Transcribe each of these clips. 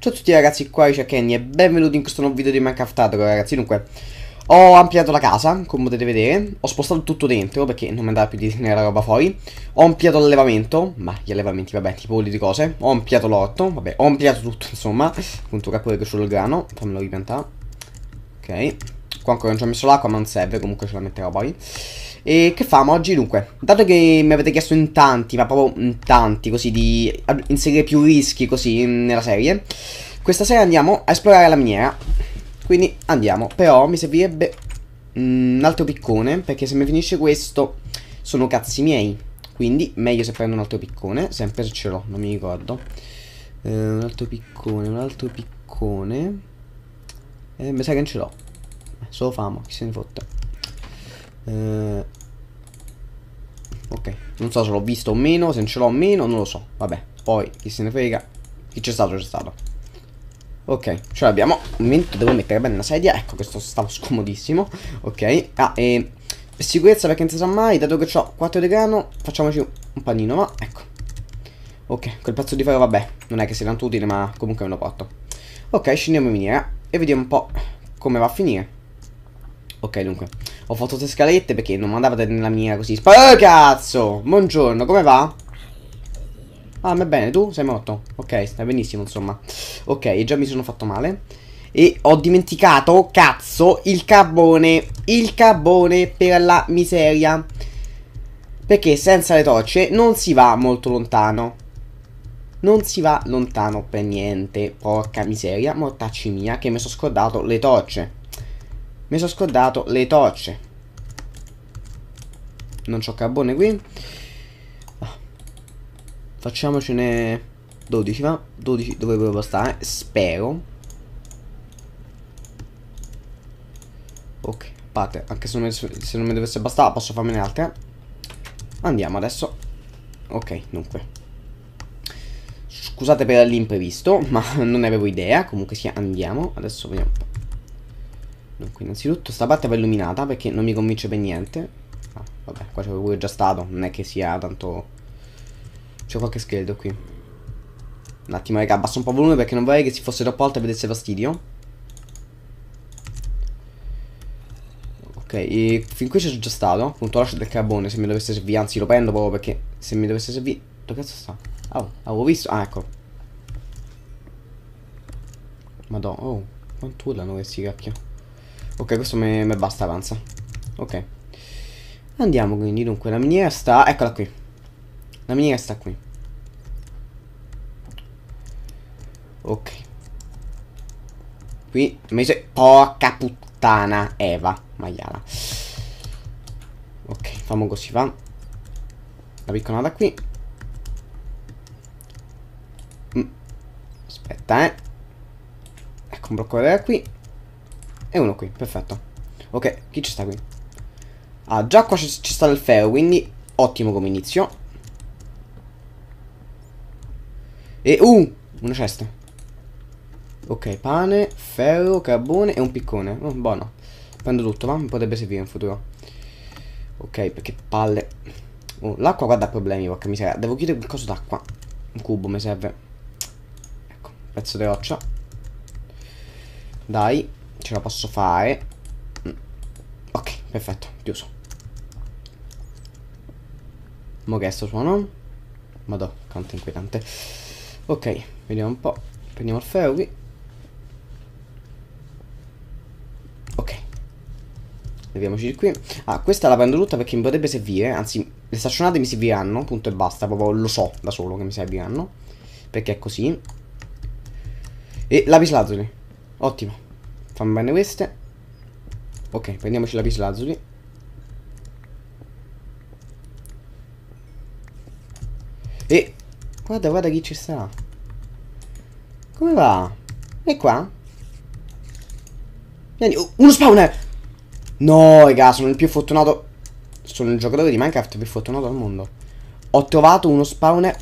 Ciao a tutti ragazzi, qua c'è Kenny e benvenuti in questo nuovo video di Minecraft Hardcore ragazzi. Dunque, ho ampliato la casa, come potete vedere. Ho spostato tutto dentro perché non mi andava più di tenere la roba fuori. Ho ampliato l'allevamento, ma gli allevamenti vabbè, tipo quelli di cose. Ho ampliato l'orto, vabbè, ho ampliato tutto insomma. Appunto che pure cresciuto il grano, fammelo ripiantare. Ok, qua ancora non ci ho messo l'acqua ma non serve, comunque ce la metterò poi e che famo oggi? Dunque, dato che mi avete chiesto in tanti, ma proprio in tanti, così, di inserire più rischi così nella serie, questa sera andiamo a esplorare la miniera. Quindi andiamo, però mi servirebbe un altro piccone, perché se mi finisce questo sono cazzi miei. Quindi meglio se prendo un altro piccone, sempre se ce l'ho, non mi ricordo. Eh, un altro piccone, un altro piccone. Eh, mi sa che non ce l'ho. Solo famo, chi se ne fotte. Eh, ok, non so se l'ho visto o meno, se ce l'ho o meno, non lo so. Vabbè, poi chi se ne frega. Chi c'è stato, c'è stato. Ok, ce l'abbiamo. Un momento devo mettere bene la sedia. Ecco, questo stava scomodissimo. Ok. Ah, e sicurezza, perché non si sa mai, dato che ho 4 di grano, facciamoci un panino, ma ecco. Ok, quel pezzo di ferro, vabbè, non è che sia tanto utile, ma comunque me lo porto. Ok, scendiamo in miniera e vediamo un po' come va a finire. Ok, dunque. Ho fatto tre scalette perché non mandavate nella mia così. Sp oh, cazzo! Buongiorno, come va? Ah, ma bene, tu sei morto? Ok, stai benissimo, insomma. Ok, già mi sono fatto male. E ho dimenticato, cazzo, il carbone. Il carbone per la miseria. Perché senza le torce non si va molto lontano. Non si va lontano per niente. Porca miseria, mortacci mia, che mi sono scordato le torce. Mi sono scordato le torce. Non c'ho carbone qui. Ah. Facciamocene 12, va? 12 dovrebbero bastare, spero. Ok, parte, anche se non, mi, se non mi dovesse bastare posso farmene altre. Andiamo adesso. Ok, dunque. Scusate per l'imprevisto, ma non avevo idea. Comunque sia, andiamo. Adesso vediamo un po'. Dunque, innanzitutto sta parte va illuminata perché non mi convince per niente. Ah, vabbè, qua c'è pure già stato. Non è che sia tanto... C'è qualche scheletro qui. Un attimo, raga, abbasso un po' il volume perché non vorrei che si fosse troppo alto e vedesse fastidio. Ok, e fin qui c'è già stato. Appunto, lascio del carbone se mi dovesse servire. Anzi, lo prendo proprio perché se mi dovesse servire... Dove cazzo sta? Oh, avevo visto... Ah, ecco. Madonna, oh, quanto urlano questi cacchio. Ok, questo me basta, avanza. Ok. Andiamo quindi, dunque, la miniera sta... Eccola qui. La miniera sta qui. Ok. Qui, mese... Porca puttana, Eva, maiala. Ok, famo così, va. La picconata qui. Mm. Aspetta, eh. Ecco, un blocco da qui. E uno qui, perfetto. Ok, chi ci sta qui? Ah, già qua ci sta il ferro, quindi ottimo come inizio. E, uh, una cesta. Ok, pane, ferro, carbone e un piccone. Oh, buono. Prendo tutto, ma potrebbe servire in futuro. Ok, perché palle. Oh, l'acqua guarda problemi, porca miseria. Devo chiudere il coso d'acqua. Un cubo mi serve. Ecco, pezzo di roccia. Dai. Ce la posso fare. Mm. Ok, perfetto, chiuso. Mo che è sto suono? Madò, quanto inquietante. Ok, vediamo un po'. Prendiamo il ferro qui. Ok. Leviamoci di qui. Ah, questa la prendo tutta perché mi potrebbe servire. Anzi, le staccionate mi serviranno, punto e basta. Proprio lo so da solo che mi serviranno. Perché è così. E lapislazzoli. Ottimo. Fammi bene queste. Ok, prendiamoci la pislazzuli. E guarda, guarda chi ci sta. Come va? E qua? Vieni, oh, uno spawner! No, raga, sono il più fortunato. Sono il giocatore di Minecraft più fortunato al mondo. Ho trovato uno spawner.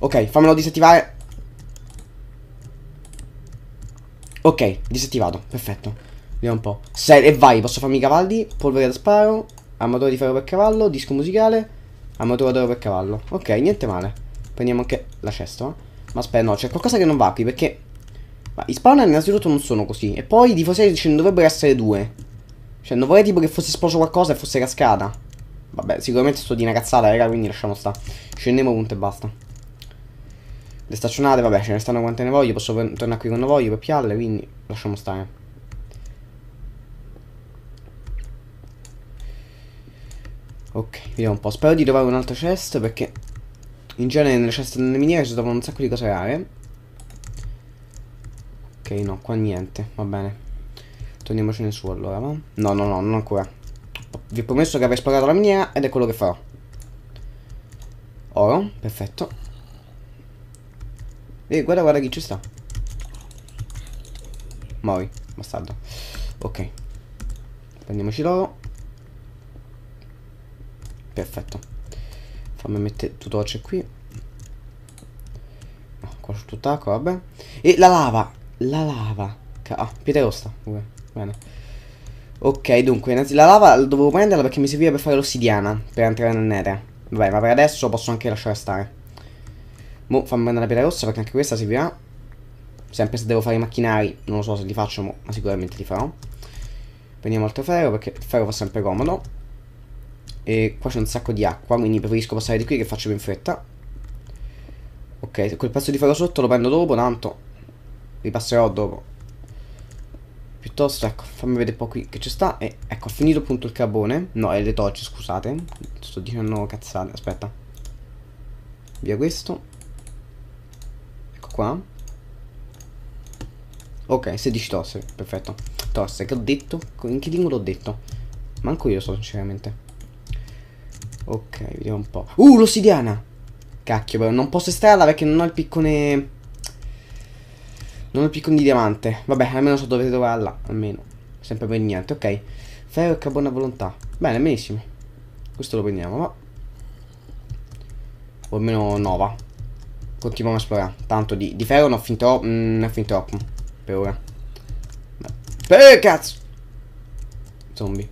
Ok, fammelo disattivare. Ok, disattivato, perfetto. Vediamo un po'. Se e vai, posso farmi i cavalli, polvere da sparo, armatore di ferro per cavallo, disco musicale, armatura d'oro per cavallo. Ok, niente male. Prendiamo anche la cesta. Ma aspetta, no, c'è qualcosa che non va qui perché... Ma i spawner innanzitutto non sono così. E poi di Fosei ce ne dovrebbero essere due. Cioè, non vorrei tipo che fosse esploso qualcosa e fosse cascata. Vabbè, sicuramente sto di una cazzata, raga, quindi lasciamo sta. Scendiamo punto e basta. Le staccionate, vabbè, ce ne stanno quante ne voglio. Posso tornare qui quando voglio per pialle, quindi lasciamo stare. Ok, vediamo un po'. Spero di trovare un altro chest perché in genere nelle ceste delle miniere si trovano un sacco di cose rare. Ok, no, qua niente, va bene. Torniamocene su allora, va? No, no, no, non ancora. Vi ho promesso che avrei esplorato la miniera ed è quello che farò. Oro, perfetto. E guarda, guarda chi ci sta. Mori, bastardo. Ok. Prendiamoci l'oro. Perfetto. Fammi mettere torce qui. No, qua c'è tutt'acqua, vabbè. E la lava. La lava. Ah, pietra rossa. Bene. Ok, dunque, innanzi la lava dovevo prenderla perché mi serviva per fare l'ossidiana. Per entrare nel nether. Vabbè, ma per adesso posso anche lasciare stare. Mo, fammi prendere la pietra rossa perché anche questa servirà. Sempre se devo fare i macchinari, non lo so se li faccio, ma sicuramente li farò. Prendiamo altro ferro perché il ferro fa sempre comodo. E qua c'è un sacco di acqua, quindi preferisco passare di qui che faccio più in fretta. Ok, quel pezzo di ferro sotto lo prendo dopo, tanto ripasserò dopo. Piuttosto, ecco, fammi vedere un po' qui che ci sta. E ecco, ho finito appunto il carbone. No, è le torce, scusate. Sto dicendo cazzate, aspetta. Via questo. Qua. Ok, 16 tosse, perfetto. Tosse, che ho detto? In che lingua l'ho detto? Manco io so, sinceramente. Ok, vediamo un po'. Uh, l'ossidiana! Cacchio, però non posso estrarla perché non ho il piccone... Non ho il piccone di diamante. Vabbè, almeno so dove trovarla. Almeno. Sempre per niente, ok. Ferro e carbone a volontà. Bene, benissimo. Questo lo prendiamo, ma... O almeno nova. Continuiamo a esplorare. Tanto di, di ferro ne ho fin troppo. Mm, ne ho fin troppo. Per ora. Eh, cazzo! Zombie.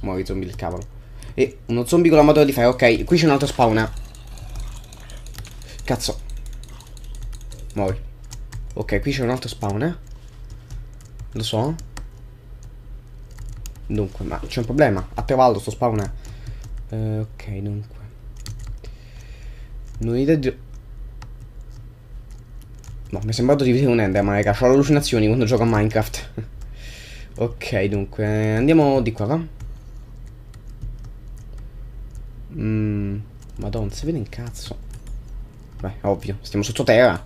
Muori zombie del cavolo. E uno zombie con la motora di ferro. Ok, qui c'è un altro spawner. Cazzo. Muori. Ok, qui c'è un altro spawner. Lo so. Dunque, ma c'è un problema. A cavallo sto spawner. Uh, ok, dunque. Di... No, mi è sembrato di vedere un ender, ma raga, ho allucinazioni quando gioco a Minecraft. ok, dunque, andiamo di qua, va? Mmm. Madonna, si vede un cazzo. Beh, ovvio, stiamo sottoterra.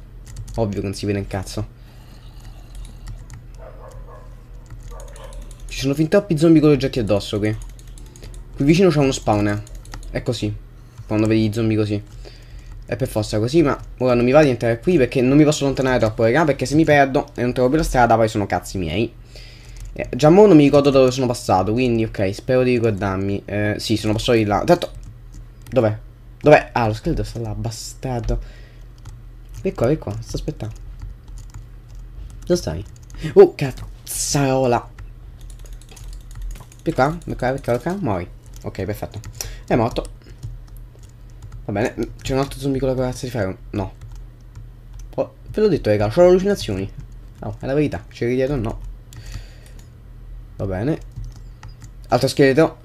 Ovvio che non si vede un cazzo. Ci sono fin troppi zombie con gli oggetti addosso qui. Qui vicino c'è uno spawner. È così. Quando vedi i zombie così. È per forza così, ma ora non mi va di entrare qui perché non mi posso allontanare troppo, raga, perché se mi perdo e non trovo più la strada poi sono cazzi miei. Eh, già mo non mi ricordo dove sono passato, quindi ok, spero di ricordarmi. Eh, sì, sono passato di là. Tanto Dov'è? Dov'è? Ah, lo scheletro sta là, bastardo. Vieni qua, vieni qua, sto aspettando. Dove stai? Oh, cazzarola. Vieni qua, vieni qua, vieni qua, vieni qua, muori. Ok, perfetto. È morto. Va bene, c'è un altro zombie con la corazza di ferro? No. Oh, ve l'ho detto, raga, ho allucinazioni. No, è la verità. C'è dietro? No. Va bene. Altro scheletro.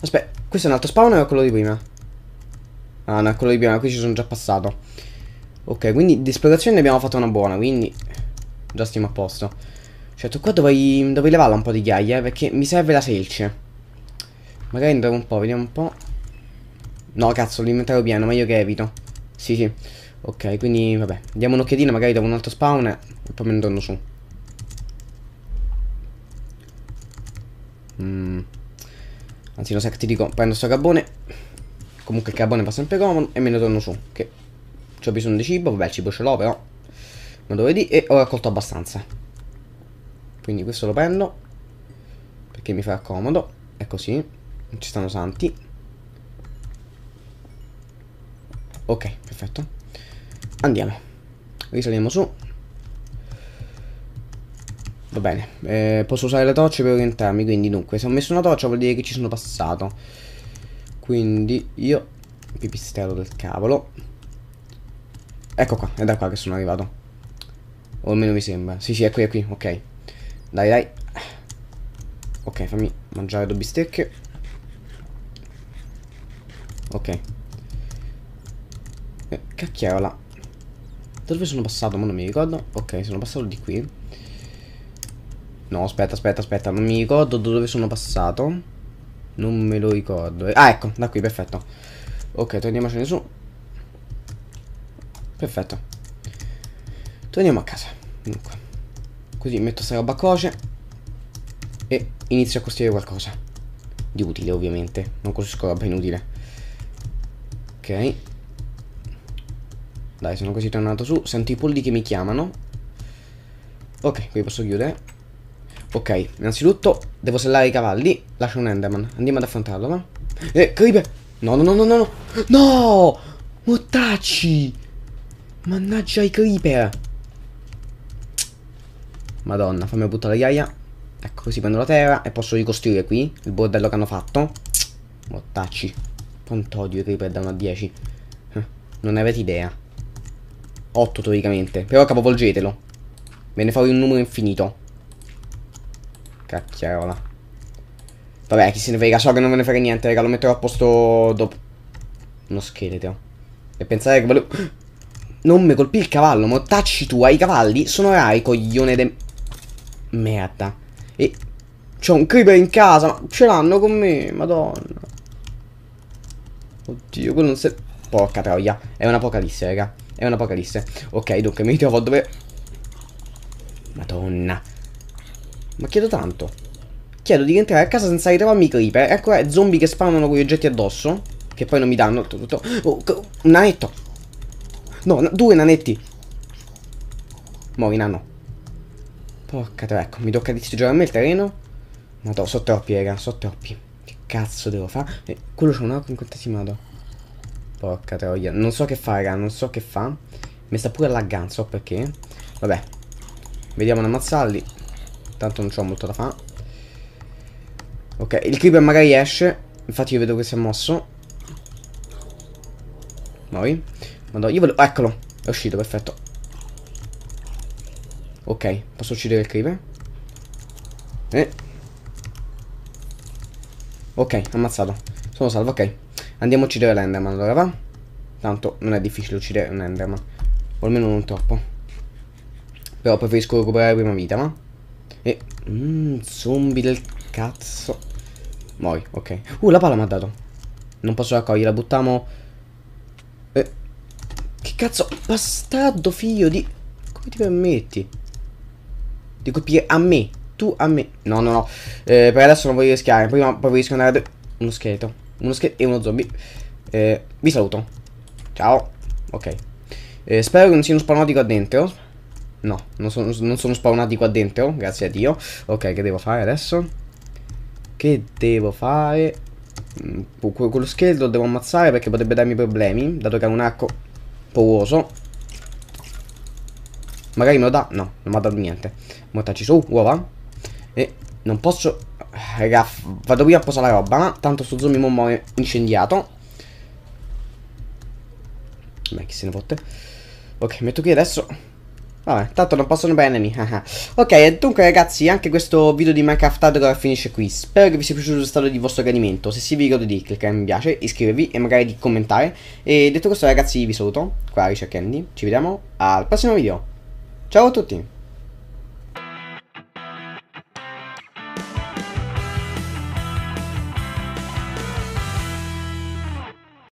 Aspetta, questo è un altro spawn o è quello di prima? Ah, no, è quello di prima, qui ci sono già passato. Ok, quindi di esplorazione ne abbiamo fatto una buona, quindi già stiamo a posto. Certo, qua dovrei, dovrei levarla un po' di ghiaia, eh, perché mi serve la selce. Magari andremo un po', vediamo un po'. No, cazzo, l'inventario pieno, meglio che evito. Sì, sì. Ok, quindi, vabbè. Diamo un'occhiatina, magari dopo un altro spawn e poi me ne torno su. Mmm. Anzi, lo sai che ti dico, prendo sto carbone. Comunque il carbone fa sempre comodo e me ne torno su. Che ho bisogno di cibo, vabbè il cibo ce l'ho però. Ma dove di? E ho raccolto abbastanza. Quindi questo lo prendo. Perché mi fa comodo. È così. Ci stanno santi. Ok, perfetto. Andiamo. Risaliamo su. Va bene, eh, posso usare le torce per orientarmi, quindi dunque, se ho messo una torcia vuol dire che ci sono passato. Quindi io pipistrello del cavolo. Ecco qua, è da qua che sono arrivato. O almeno mi sembra. Sì, sì, è qui, è qui, ok. Dai, dai. Ok, fammi mangiare due bistecche. Ok. Eh, cacchiola. Dove sono passato? Ma non mi ricordo. Ok, sono passato di qui. No, aspetta, aspetta, aspetta. Non mi ricordo dove sono passato. Non me lo ricordo. Ah, ecco, da qui, perfetto. Ok, torniamocene su. Perfetto. Torniamo a casa. Dunque. Così metto sta roba a coce. E inizio a costruire qualcosa. Di utile, ovviamente. Non costruisco roba inutile. Ok. Dai, sono così tornato su. Sento i polli che mi chiamano. Ok, qui posso chiudere. Ok, innanzitutto devo sellare i cavalli. Lascio un Enderman. Andiamo ad affrontarlo, va? Eh, creeper! No, no, no, no, no, no! No! Mortacci! Mannaggia i creeper! Madonna, fammi buttare ghiaia. Ecco, così prendo la terra e posso ricostruire qui il bordello che hanno fatto. Mortacci. Quanto odio i creeper da 1 a 10. Eh, non ne avete idea. 8 teoricamente. Però capovolgetelo. Ve ne farò un numero infinito. Cacchiola. Vabbè, chi se ne frega, so che non me ne frega niente, raga, lo metterò a posto dopo. Uno scheletro. E pensare che volevo... Non mi colpì il cavallo, mortacci tu, ai cavalli sono rari, coglione de... Merda. E... C'ho un creeper in casa, ma ce l'hanno con me, madonna. Oddio, quello non si... Porca troia, è un'apocalisse, raga. È un'apocalisse. Ok, dunque, mi ritrovo dove... Madonna. Ma chiedo tanto. Chiedo di rientrare a casa senza ritrovarmi creeper. Ecco, è zombie che spawnano con gli oggetti addosso. Che poi non mi danno. Oh, un nanetto. No, due nanetti. Mori, nano. Porca te, ecco, mi tocca distruggere a me il terreno. Ma no, sono troppi, raga, sono troppi. Cazzo devo fare? Eh, quello c'è un arco incantesimato. Porca troia. Non so che fare, raga, non so che fa. Mi sta pure laggando, so perché. Vabbè. Vediamo di ammazzarli. Tanto non c'ho molto da fare. Ok, il creeper magari esce. Infatti io vedo che si è mosso. Noi. Madonna, io volevo... Eccolo. È uscito, perfetto. Ok, posso uccidere il creeper? Eh. Ok, ammazzato. Sono salvo, ok. Andiamo a uccidere l'enderman, allora va? Tanto non è difficile uccidere un enderman. O almeno non troppo. Però preferisco recuperare prima vita, ma... E... Mmm, zombie del cazzo. Muori, ok. Uh, la palla mi ha dato. Non posso raccoglierla, buttiamo... Eh. Che cazzo? Bastardo figlio di... Come ti permetti? Di colpire a me. Tu a me. No, no, no. Eh, per adesso non voglio rischiare. Prima preferisco andare... Uno scheletro. Uno scheletro e uno zombie. Eh, vi saluto. Ciao. Ok. Eh, spero che non siano spawnati qua dentro. No, non sono, non sono spawnati qua dentro, grazie a Dio. Ok, che devo fare adesso? Che devo fare? Mm, quello scheletro devo ammazzare perché potrebbe darmi problemi, dato che ha un arco pauroso. Magari me lo dà? No, non mi ha dato niente. Mortacci su, uova. E non posso... Raga, vado via a posare la roba, ma tanto sto zombie mo è incendiato. Beh, chi se ne fotte. Ok, metto qui adesso Vabbè, tanto non possono bene mi. ok, dunque ragazzi, anche questo video di Minecraft Hardcore finisce qui. Spero che vi sia piaciuto stato di vostro gradimento. Se sì, vi ricordo di cliccare mi piace, iscrivervi e magari di commentare. E detto questo ragazzi, vi saluto. Qua Richard Candy. Ci vediamo al prossimo video. Ciao a tutti.